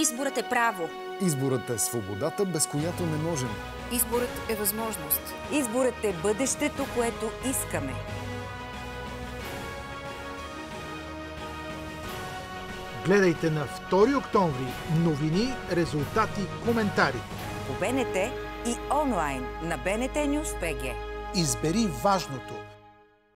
Изборът е право. Изборът е свободата, без която не можем. Изборът е възможност. Изборът е бъдещето, което искаме. Гледайте на 2 октомври новини, резултати, коментари. По БНТ и онлайн на БНТ Нюс ПГ. Избери важното.